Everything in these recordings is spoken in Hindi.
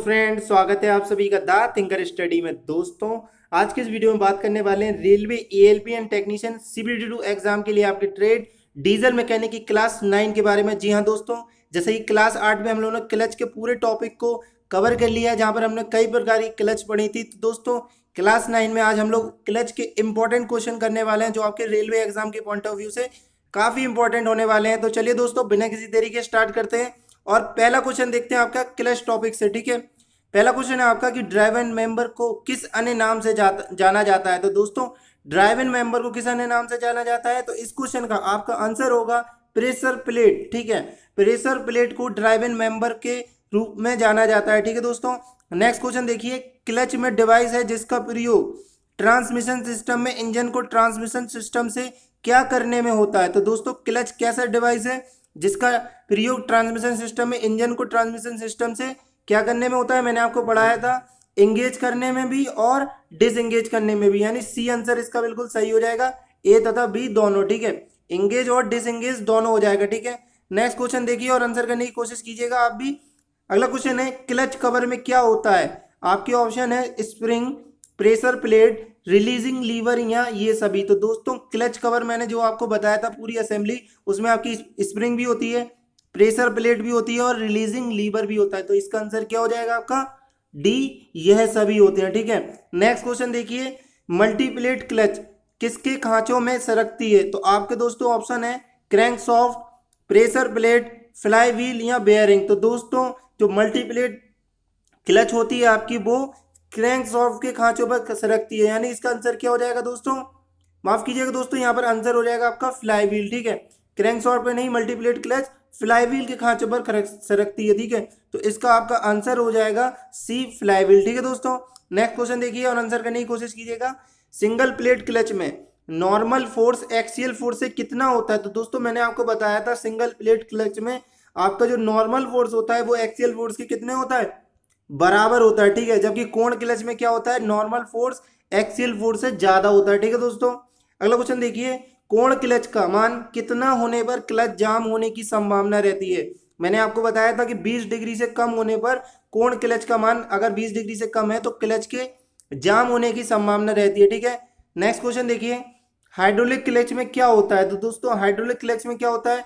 फ्रेंड, स्वागत है आप सभी का दा थिंकर स्टडी में दोस्तों। आज के इस वीडियो में बात करने वाले हैं railway ALP and technician CBT two exam के लिए आपके ट्रेड डीजल मैकेनिक की क्लास नाइन के बारे में। जी हाँ दोस्तों, जैसे कि क्लास आठ में हम लोगों ने क्लच के पूरे टॉपिक को कवर कर लिया जहाँ पर हमने कई प्रकार की क्लच पढ़ी थी। तो दोस्तों क्लास नाइन में आज हम लोग क्लच के इंपॉर्टेंट क्वेश्चन करने वाले हैं, जो आपके रेलवे एग्ज़ाम के पॉइंट ऑफ़ व्यू से काफ़ी इंपॉर्टेंट होने वाले हैं। तो चलिए दोस्तों, बिना किसी देरी के स्टार्ट करते हैं। और पहला क्वेश्चन देखते हैं आपका क्लच टॉपिक से, ठीक है? पहला क्वेश्चन है आपका कि ड्राइवर मेंबर को किस अन्य नाम से जाता, जाना जाता है? तो दोस्तों ड्राइवर मेंबर को किस अन्य नाम से जाना जाता है? तो इस क्वेश्चन का आपका आंसर होगा प्रेशर प्लेट ठीक है? प्रेशर प्लेट को ड्राइवर मेंबर के रूप में जाना जाता है, ठीक है दोस्तों? नेक्स्ट क्वेश्चन देखिए क्लच में डिवाइस है जिसका प्रयोग ट्रांसमिशन सिस्टम में इंजन को ट्रांसमिशन सिस्टम से क्या करने में होता है? तो दोस्तों क्लच कैसा डिवाइस है? जिसका प्रयोग ट्रांसमिशन सिस्टम में इंजन को ट्रांसमिशन सिस्टम से क्या करने में होता है? मैंने आपको पढ़ाया था एंगेज करने में भी और डिसएंगेज करने में भी। यानी सी आंसर इसका बिल्कुल सही हो जाएगा। ए तथा बी दोनों, ठीक है? एंगेज और डिसएंगेज दोनों हो जाएगा, ठीक है? नेक्स्ट क्वेश्चन देखिए और आंसर करने की कोशिश कीजिएगा आप भी। अगला क्वेश्चन है क्लच कवर में क्या होता है? आपके ऑप्शन है spring pressure plate releasing lever या ये सभी। तो दोस्तों क्लच कवर मैंने जो आपको बताया था पूरी असेंबली उसमें आपकी स्प्रिंग भी होती है प्रेशर प्लेट भी होती है और रिलीजिंग लीवर भी होता है। तो इसका आंसर क्या हो जाएगा आपका? डी, यह सभी होते हैं, ठीक है? नेक्स्ट क्वेश्चन देखिए। मल्टीप्लेट क्लच किसके खांचों में सरकती है? तो आपके दोस्तों ऑप्शन है crank shaft pressure plate flywheel या बेयरिंग। तो दोस्तों, जो मल्टीप्लेट क्लच होती है आपकी, वो क्रैंक सॉफ्ट के खांचों पर सरकती है। यानी इसका आंसर क्या हो जाएगा दोस्तों? माफ़ कीजिएगा दोस्तों, यहाँ पर आंसर हो जाएगा आपका फ्लाई व्हील ठीक है? क्रैंक सॉफ्ट पे नहीं, मल्टीप्लेट क्लच फ्लाईव्हील के खांचों पर सरकती है, ठीक है? तो इसका आपका आंसर हो जाएगा सी फ्लाईव्हील, ठीक है दोस्तों? नेक्स्ट क्वेश्चन देखिए और आंसर करने की कोशिश कीजिएगा। सिंगल प्लेट क्लच में नॉर्मल फोर्स एक्सियल फोर्स से कितना होता है? तो दोस्तों, मैंने आपको बताया था सिंगल प्लेट क्लच में आपका जो नॉर्मल फोर्स होता है, वो एक्सियल फोर्स के कितने होता है? बराबर होता है, ठीक है? जबकि कोण क्लच में क्या होता है? नॉर्मल फोर्स एक्सियल फोर्स से ज़्यादा होता है, ठीक है दोस्तों? अगला क्वेश्चन देखिए। कोण क्लच का? मान कितना होने पर क्लच जाम होने की संभावना रहती है? मैंने आपको बताया था कि 20 डिग्री से कम होने पर कोण क्लच का मान अगर 20 डिग्री से कम है तो क्लच के जाम होने की संभावना रहती है, ठीक है? नेक्स्ट क्वेश्चन देखिए। हाइड्रोलिक क्लच में क्या होता है? तो दोस्तों हाइड्रोलिक क्लच में क्या होता है?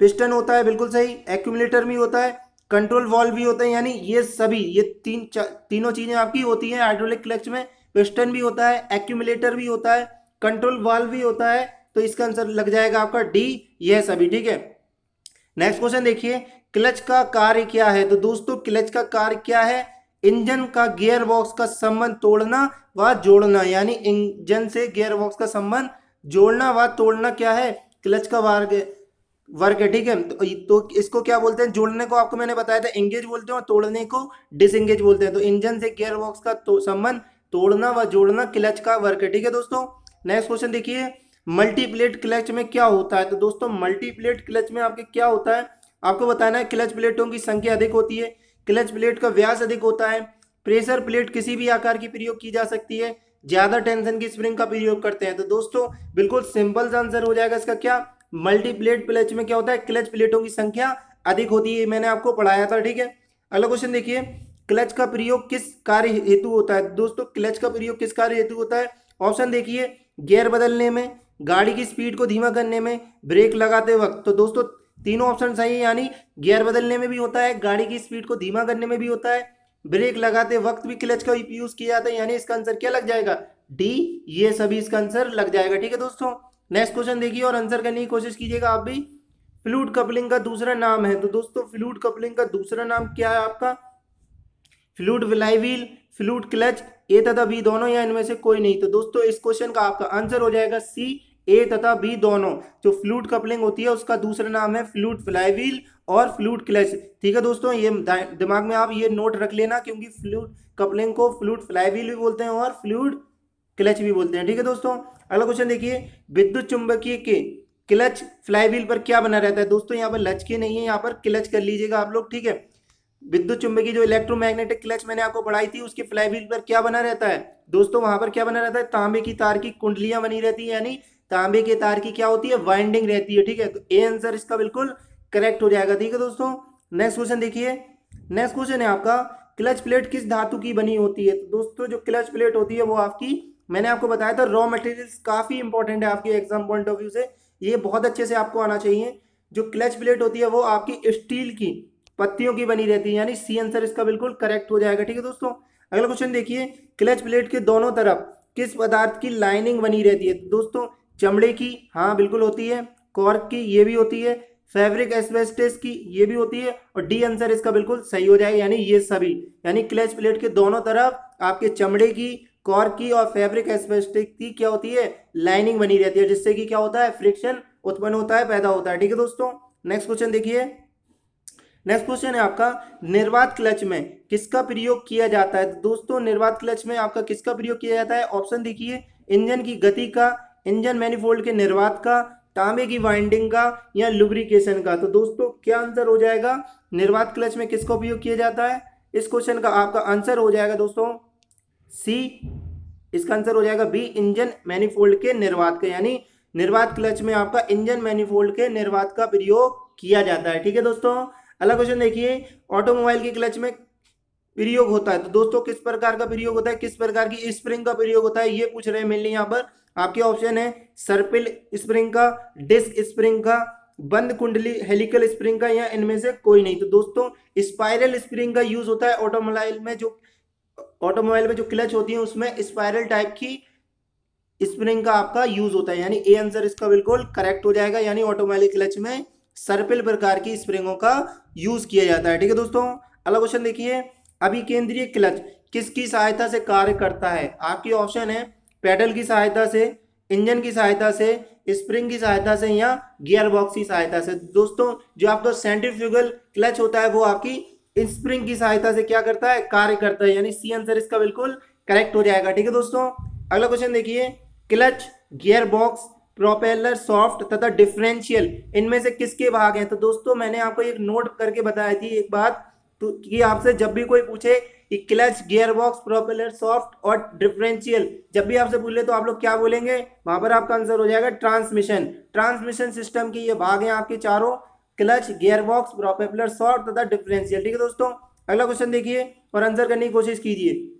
पिस्टन होता है, बिल्कुल सही। एक्यूमुलेटर भी होता है कंट्रोल वॉल्व भी होता है, यानी ये सभी, ये तीन तीनों चीज़ें आपकी होती हैं। हाइड्रोलिक क्लच में पिस्टन भी होता है एक्यूमुलेटर भी होता है कंट्रोल वाल्व भी होता है तो इसका आंसर लग जाएगा आपका डी यह सभी ठीक है? नेक्स्ट क्वेश्चन देखिए क्लच का कार्य क्या है? तो दोस्तों क्लच का कार्य क्या है? इंजन का गियर बॉक्स का संबंध तोड़ना व जोड़ना यानी इंजन से गियर बॉक्स का संबंध जोड़ना व तोड़ना क्या है? क्लच का वर्ग वर्क है ठीक है? तो, तो इसको क्या बोलते हैं? जोड़ने को आपको मैंने बताया था एंगेज बोलते हैं और तोड़ने को डिसएंगेज बोलते हैं। तो इंजन से गियर बॉक्स का तो, संबंध तोड़ना व जोड़ना क्लच का वर्ग है ठीक है दोस्तों? नेक्स्ट क्वेश्चन देखिए मल्टीप्लेट क्लच में क्या होता है? तो दोस्तों मल्टीप्लेट क्लच में आपके क्या होता है? आपको बताना है क्लच प्लेटों की संख्या अधिक होती है। क्लच प्लेट का व्यास अधिक होता है। प्रेशर प्लेट किसी भी आकार की प्रयोग की जा सकती है। ज़्यादा टेंशन की स्प्रिंग का प्रयोग करते हैं। तो दोस्तों, बिल्कुल सिंपल सा आंसर हो जाएगा इसका क्या? मल्टीप्लेट क्लच में क्या होता है? क्लच प्लेटों की संख्या अधिक होती है। मैंने आपको पढ़ाया था, ठीक है? अगला क्वेश्चन देखिए क्लच का प्रयोग किस कार्य हेतु होता है? दोस्तों क्लच का प्रयोग किस कार्य हेतु होता है? ऑप्शन देखिए गियर बदलने में, गाड़ी की स्पीड को धीमा करने में, ब्रेक लगाते वक्त। तो दोस्तों, तीनों ऑप्शन सही है यानी गियर बदलने में भी होता है, गाड़ी की स्पीड को धीमा करने में भी होता है, ब्रेक लगाते वक्त भी क्लच का यूज़ किया जाता है, यानी इसका आंसर क्या लग जाएगा? डी ये सभी इसका आंसर लग जाएगा। ठीक है दोस्तों नेक्स्ट क्वेश्चन देखिए और आंसर करने की कोशिश कीजिएगा आप भी। फ्लूड कपलिंग का दूसरा नाम है। तो दोस्तों फ्लूड कपलिंग का दूसरा नाम क्या है आपका? Fluid wheel fluid clutch, A तथा बी दोनों या इनमें से कोई नहीं। तो दोस्तों, इस क्वेश्चन का आपका आंसर हो जाएगा सी, ए तथा बी दोनों। जो फ्लूट कपलिंग होती है, उसका दूसरा नाम है फ्लूट फ्लाईव्हील और फ्लूट क्लच। ठीक है दोस्तों, ये दिमाग में आप ये नोट रख लेना, क्योंकि फ्लूट कपलिंग को फ्लूट फ्लाईव्हील भी बोलते हैं और फ्लूट क्लच भी बोलते हैं। ठीक है दोस्तों, अगला क्वेश्चन देखिए। विद्युत चुंबकीय के क्लच फ्लाईव्हील पर क्या बना रहता है? दोस्तों, यहाँ पर लचके नहीं है, यहाँ पर क्लच कर लीजिएगा आप लोग। ठीक है विद्युत चुंबकीय जो इलेक्ट्रोमैग्नेटिक क्लच मैंने आपको पढ़ाई थी, उसके फ्लाईव्हील पर क्या बना रहता है? दोस्तों, वहाँ पर क्या बना रहता है? तांबे की तार की कुंडलियाँ बनी रहती है, यानी तांबे के तार की क्या होती है? वाइंडिंग रहती है, ठीक है? तो ए आंसर इसका बिल्कुल करेक्ट हो जाएगा। ठीक है दोस्तों नेक्स्ट क्वेश्चन देखिए। नेक्स्ट क्वेश्चन है आपका क्लच प्लेट किस धातु की बनी होती है? तो दोस्तों, जो क्लच प्लेट होती है, वो आपकी, मैंने आपको बताया था रॉ मटेरियल्स काफ़ी इंपॉर्टेंट है आपके एग्ज़ाम पॉइंट ऑफ़ व्यू से। ये बहुत अच्छे से आपको आना चाहिए। जो क्लच प्लेट होती है, वो आपकी स्टील की। पत्तियों की बनी रहती है, यानी सी आंसर इसका बिल्कुल करेक्ट हो जाएगा, ठीक है दोस्तों? अगला क्वेश्चन देखिए क्लच प्लेट के दोनों तरफ़ किस पदार्थ की लाइनिंग बनी रहती है? दोस्तों, चमड़े की हाँ बिल्कुल होती है कॉर्क की, ये भी होती है फैब्रिक एस्बेस्टेस की, ये भी होती है, और डी आंसर इसका बिल्कुल सही हो जाएगा, यानी ये सभी, यानी क्लच प्लेट के दोनों तरफ़ आपके चमड़े की कॉर्क की और फैब्रिक एस्बेस्टेस की क्या होती है? लाइनिंग बनी रहती है, जिससे कि क्या होता है? फ्रिक्शन उत्पन्न होता है, पैदा होता है, ठीक है दोस्तों? नेक्स्ट क्वेश्चन देखिए। नेक्स्ट क्वेश्चन है आपका, निर्वात क्लच में किसका प्रयोग किया जाता है? दोस्तों, निर्वात क्लच में आपका किसका प्रयोग किया जाता है? ऑप्शन देखिए, इंजन की गति का, इंजन मैनिफोल्ड के निर्वात का, तांबे की वाइंडिंग का या लुब्रिकेशन का। तो दोस्तों, क्या आंसर हो जाएगा? निर्वात क्लच में किसका उपयोग किया जाता है? इस क्वेश्चन का आपका आंसर हो जाएगा दोस्तों सी इसका आंसर हो जाएगा बी इंजन मैनिफोल्ड के निर्वात का। यानी निर्वात क्लच में आपका इंजन मैनिफोल्ड के निर्वात का प्रयोग किया जाता है। ठीक है दोस्तों? अगला क्वेश्चन देखिए ऑटोमोबाइल के क्लच में प्रयोग होता है। तो दोस्तों, किस प्रकार का प्रयोग होता है? किस प्रकार की स्प्रिंग का प्रयोग होता है? ये पूछ रहे हैं मेनली यहाँ पर। आपके ऑप्शन है सर्पिल स्प्रिंग का डिस्क स्प्रिंग का, बंद कुंडली हेलिकल स्प्रिंग का, या इनमें से कोई नहीं। तो दोस्तों स्पाइरल स्प्रिंग का यूज़ होता है ऑटोमोबाइल में जो ऑटोमोबाइल में जो क्लच होती है, उसमें स्पाइरल टाइप की स्प्रिंग का आपका यूज़ होता है। यानी ए आंसर इसका बिल्कुल करेक्ट हो जाएगा। यानी ऑटोमोबाइल क्लच में सर्पिल प्रकार की स्प्रिंगों का यूज़ किया जाता है। ठीक है दोस्तों, अगला क्वेश्चन देखिए। अभी केंद्रीय क्लच किसकी सहायता से कार्य करता है? आपकी ऑप्शन है पेडल की सहायता से, इंजन की सहायता से, स्प्रिंग की सहायता से या गियर बॉक्स की सहायता से। दोस्तों, जो आपका सेंट्रीफ्यूगल क्लच होता है वो आपकी स्प्रिंग की सहायता से क्या करता है? कार्य करता है। यानी सी आंसर इसका बिल्कुल करेक्ट हो जाएगा। ठीक है दोस्तों, अगला क्वेश्चन देखिए। Clutch gear box propeller shaft तथा डिफरेंशियल इनमें से किसके भाग हैं? तो दोस्तों, मैंने आपको एक नोट करके बताई थी एक बात तो कि आपसे जब भी कोई पूछे कि clutch gear box propeller shaft और डिफरेंशियल जब भी आपसे पूछ ले तो आप लोग क्या बोलेंगे? वहाँ पर आपका आंसर हो जाएगा ट्रांसमिशन ट्रांसमिशन सिस्टम के ये भाग हैं आपके चारों clutch gear box propeller shaft तथा डिफरेंशियल ठीक है दोस्तों? अगला क्वेश्चन देखिए और आंसर करने की कोशिश कीजिए।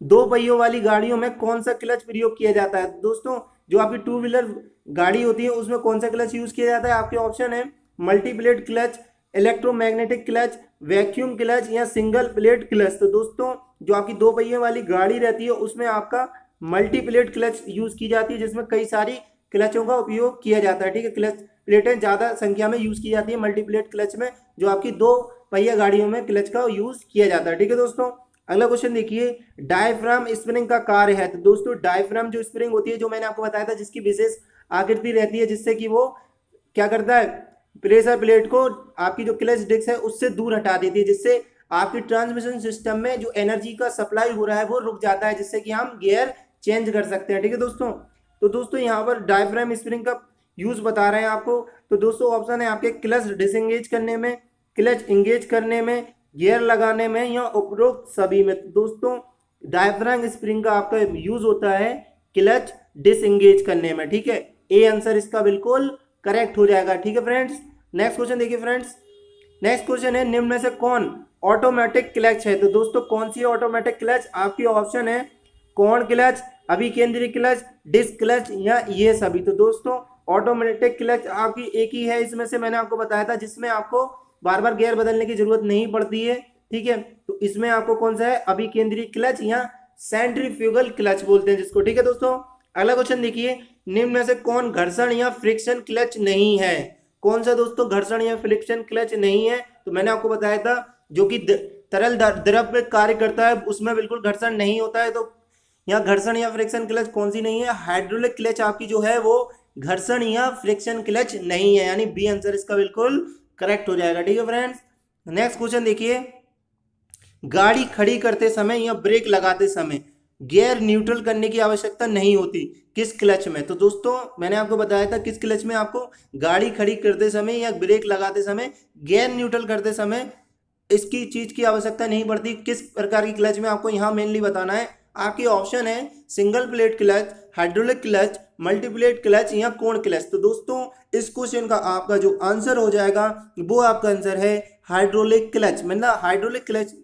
दो पहियों वाली गाड़ियों में कौन सा क्लच प्रयोग किया जाता है? दोस्तों जो आपकी टू व्हीलर गाड़ी होती है, उसमें कौन सा क्लच यूज़ किया जाता है? आपके ऑप्शन है multi plate clutch electromagnetic clutch vacuum clutch या सिंगल प्लेट क्लच तो दोस्तों, जो आपकी दो पहियों वाली गाड़ी रहती है, उसमें आपका मल्टी प्लेट क्लच यूज़ की जाती है, जिसमें कई सारी क्लचों का उपयोग किया जाता है, ठीक है? क्लच प्लेटें ज़्यादा संख्या में यूज़ की जाती है मल्टी प्लेट क्लच में, जो आपकी दो पहिया गाड़ियों में क्लच का यूज़ किया जाता है, ठीक है दोस्तों? अगला क्वेश्चन देखिए डायफ्राम स्प्रिंग का कार्य है। तो दोस्तों डायफ्राम जो स्प्रिंग होती है, जो मैंने आपको बताया था, जिसकी विशेष आकृति रहती है, जिससे कि वो क्या करता है, प्रेशर प्लेट को, आपकी जो क्लच डिस्क है, उससे दूर हटा देती है, जिससे आपकी ट्रांसमिशन सिस्टम में जो एनर्जी का सप्लाई हो रहा है, वो रुक जाता है, जिससे कि हम गियर चेंज कर सकते हैं। ठीक है दोस्तों? तो दोस्तों, यहाँ पर डायफ्राम स्प्रिंग का यूज़ बता रहे हैं आपको। तो दोस्तों ऑप्शन है आपके क्लच डिसंगेज करने में क्लच इंगेज करने में गियर लगाने में या उपरोक्त सभी में। दोस्तों डायफ्राम स्प्रिंग का आपका यूज़ होता है क्लच डिसंगेज करने में, ठीक है? ए आंसर इसका बिल्कुल करेक्ट हो जाएगा, ठीक है फ्रेंड्स नेक्स्ट क्वेश्चन देखिए फ्रेंड्स नेक्स्ट क्वेश्चन है, निम्न में से कौन ऑटोमेटिक क्लच है? तो दोस्तों, कौन सी ऑटोमेटिक क्लच आपकी ऑप्शन है कौन क्लच अभी केंद्रीय क्लच डिस्क क्लच या ये सभी। तो दोस्तों ऑटोमेटिक क्लच आपकी एक ही है, इसमें से मैंने आपको बताया था, जिसमें आपको बार बार गेयर बदलने की ज़रूरत नहीं पड़ती है, ठीक है? तो इसमें आपको कौन सा है? अभी केंद्रीय क्लच या सेंट्रीफ्यूगल क्लच बोलते हैं जिसको, ठीक है दोस्तों? अगला क्वेश्चन देखिए, निम्न में से कौन घर्षण या फ्रिक्शन क्लच नहीं है? कौन सा दोस्तों घर्षण या फ्रिक्शन क्लच नहीं है? तो मैंने आपको बताया था, जो कि तरल द्रव में कार्य करता है, उसमें बिल्कुल घर्षण नहीं होता है तो यहाँ घर्षण या फ्रिक्शन क्लच कौन सी नहीं है? हाइड्रोलिक क्लच आपकी जो है, वो घर्षण या फ्रिक्शन क्लच नहीं है, यानी बी आंसर इसका बिल्कुल करेक्ट हो जाएगा, ठीक है फ्रेंड्स नेक्स्ट क्वेश्चन देखिए। गाड़ी खड़ी करते समय या ब्रेक लगाते समय गियर न्यूट्रल करने की आवश्यकता नहीं होती। किस क्लच में? तो दोस्तों, मैंने आपको बताया था किस क्लच में आपको गाड़ी खड़ी करते समय या ब्रेक लगाते समय गियर न्यूट्रल करते समय इसकी चीज़ की आवश्यकता नहीं पड़ती। किस प्रकार की क्लच में आपको यहाँ मेनली बताना है। आपके ऑप्शन है single plate clutch hydraulic clutch multiplate clutch या कोण क्लच। तो दोस्तों, इस क्वेश्चन का आपका जो आंसर हो जाएगा, वो आपका आंसर है हाइड्रोलिक क्लच मतलब हाइड्रोलिक क्लच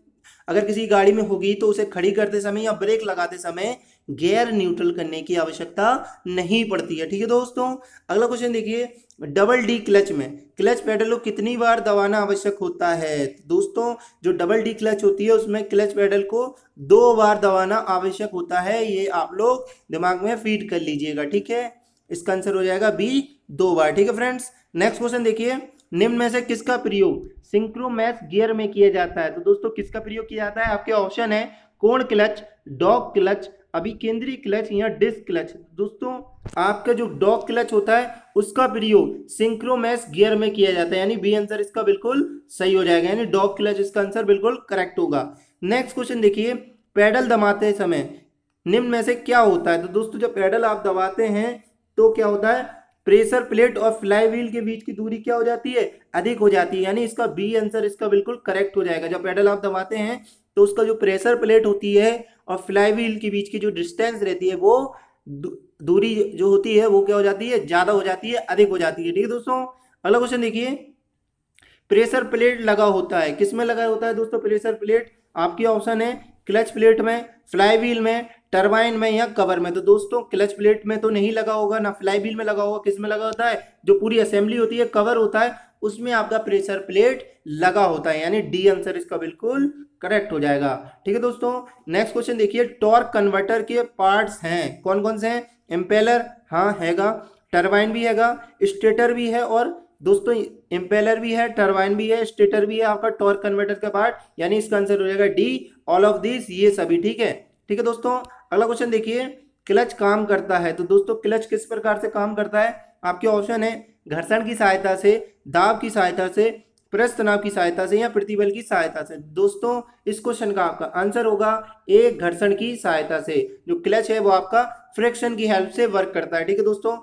अगर किसी गाड़ी में होगी तो उसे खड़ी करते समय या ब्रेक लगाते समय गेयर न्यूट्रल करने की आवश्यकता नहीं पड़ती है। ठीक है दोस्तों, अगला क्वेश्चन देखिए डबल डी क्लच में क्लच पेडल को कितनी बार दबाना आवश्यक होता है? दोस्तों, जो डबल डी क्लच होती है, उसमें क्लच पेडल को दो बार दबाना आवश्यक होता है। ये आप लोग दिमाग में फ़ीड कर लीजिएगा, ठीक है? इसका आंसर हो जाएगा बी दो बार। ठीक है फ्रेंड्स नेक्स्ट क्वेश्चन देखिए, निम्न में से किसका प्रयोग सिंक्रोमैस गियर में किया जाता है? तो दोस्तों, किसका प्रयोग किया जाता है? आपके ऑप्शन है कोण क्लच डॉग क्लच अभी केंद्रीय क्लच या डिस्क क्लच। दोस्तों, आपका जो डॉग क्लच होता है, उसका प्रयोग सिंक्रोमैस गियर में किया जाता है। यानी बी आंसर इसका बिल्कुल सही हो जाएगा। यानी डॉग क्लच इसका आंसर बिल्कुल करेक्ट होगा। नेक्स्ट क्वेश्चन देखिए, पैडल दबाते समय निम्न में से क्या होता है? तो दोस्तों, जब पैडल आप दबाते हैं तो क्या होता है? प्रेशर प्लेट और फ्लाई व्हील के बीच की दूरी क्या हो जाती है? अधिक हो जाती है, यानी इसका बी आंसर इसका बिल्कुल करेक्ट हो जाएगा। जब पेडल आप दबाते हैं तो उसका जो प्रेशर प्लेट होती है और फ्लाई व्हील के बीच की जो डिस्टेंस रहती है, वो दूरी जो होती है, वो क्या हो जाती है? ज़्यादा हो जाती है, अधिक हो जाती है। ठीक है दोस्तों? अगला क्वेश्चन देखिए। प्रेशर प्लेट लगा होता है। किसमें लगा होता है दोस्तों? प्रेशर प्लेट आपकी ऑप्शन है क्लच प्लेट में फ्लाई व्हील में, टरबाइन में या कवर में। तो दोस्तों, क्लच प्लेट में तो नहीं लगा होगा, ना फ्लाई व्हील में लगा होगा। किसमें लगा होता है? जो पूरी असेंबली होती है, कवर होता है, उसमें आपका प्रेशर प्लेट लगा होता है। यानी डी आंसर इसका बिल्कुल करेक्ट हो जाएगा। ठीक है दोस्तों, नेक्स्ट क्वेश्चन देखिए, टॉर्क कन्वर्टर के पार्ट्स हैं। कौन कौन से हैं? एम्पेलर हाँ हैगा। टरबाइन भी हैगा, स्टेटर भी है और दोस्तों इम्पेलर भी है टरबाइन भी है स्टेटर भी है, आपका टॉर्क कन्वर्टर का पार्ट यानी इसका आंसर हो जाएगा डी ऑल ऑफ़ दिस ये सभी, ठीक है? ठीक है दोस्तों, अगला क्वेश्चन देखिए क्लच काम करता है तो दोस्तों क्लच किस प्रकार से काम करता है? आपके ऑप्शन है, घर्षण की सहायता से, दाब की सहायता से, प्रस्थ तनाव की सहायता से या प्रतिबल की सहायता से। दोस्तों, इस क्वेश्चन का आपका आंसर होगा एक घर्षण की सहायता से। जो क्लच है, वो आपका फ्रिक्शन की हेल्प से वर्क करता है, ठीक है दोस्तों?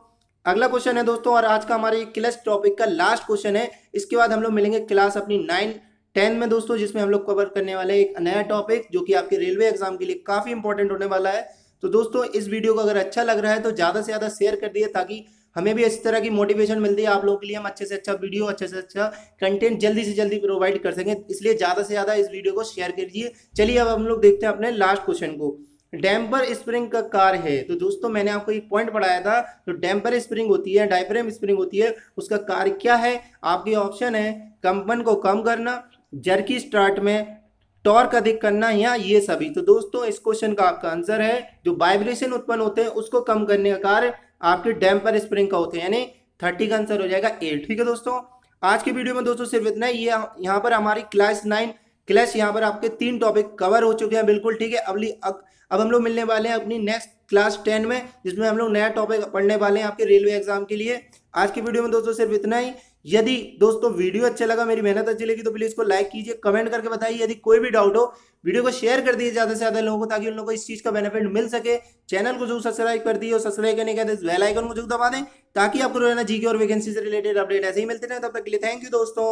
अगला क्वेश्चन है दोस्तों, और आज का हमारे क्लच टॉपिक का लास्ट क्वेश्चन है। इसके बाद हम लोग मिलेंगे क्लास अपनी नाइन टेन में दोस्तों, जिसमें हम लोग कवर करने वाले एक नया टॉपिक जो कि आपके रेलवे एग्ज़ाम के लिए काफ़ी इंपॉर्टेंट होने वाला है। तो दोस्तों, इस वीडियो को अगर अच्छा लग रहा है तो ज़्यादा से ज़्यादा शेयर कर दिए, ताकि हमें भी इस तरह की मोटिवेशन मिलती है आप लोगों के लिए हम अच्छे से अच्छा वीडियो अच्छे से अच्छा कंटेंट जल्दी से जल्दी प्रोवाइड कर सकें। इसलिए ज़्यादा से ज़्यादा इस वीडियो को शेयर कीजिए। चलिए, अब हम लोग देखते हैं अपने लास्ट क्वेश्चन को। डैम्पर स्प्रिंग का कार है। तो दोस्तों, मैंने आपको एक पॉइंट पढ़ाया था, जो डैम्पर स्प्रिंग होती है, डायफ्रेम स्प्रिंग होती है, उसका कार्य क्या है? आपके ऑप्शन है कंपन को कम करना जर्की स्टार्ट में टॉर्क अधिक करना, या ये सभी। तो दोस्तों, इस क्वेश्चन का आपका आंसर है, जो वाइब्रेशन उत्पन्न होते हैं, उसको कम करने का कार्य आपके डैम्पर स्प्रिंग का होते हैं, यानी थर्टी का आंसर हो जाएगा एट ठीक है दोस्तों? आज की वीडियो में दोस्तों सिर्फ़ इतना ही। ये यहाँ पर हमारी क्लास नाइन क्लास यहाँ पर आपके तीन टॉपिक कवर हो चुके हैं, बिल्कुल ठीक है। अगली अब अब हम लोग मिलने वाले हैं अपनी नेक्स्ट क्लास टेन में, जिसमें हम लोग नया टॉपिक पढ़ने वाले हैं आपके रेलवे एग्ज़ाम के लिए। आज की वीडियो में दोस्तों सिर्फ़ इतना ही। यदि दोस्तों वीडियो अच्छा लगा, मेरी मेहनत अच्छी लगी तो प्लीज़ को लाइक कीजिए कमेंट करके बताइए। यदि कोई भी डाउट हो वीडियो को शेयर कर दिए ज़्यादा से ज़्यादा लोगों को, ताकि उन लोगों को इस चीज़ का बेनिफिट मिल सके। चैनल को जो सब्सक्राइब कर दिए और सब्सक्राइब करने के बाद बेल आइकन को जो दबा दें, ताकि आपको रोज़ाना जी के और वैकेंसी से रिलेटेड अपडेट ऐसे ही मिलते रहे। तब तक के लिए थैंक यू दोस्तों।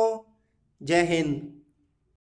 जय हिंद।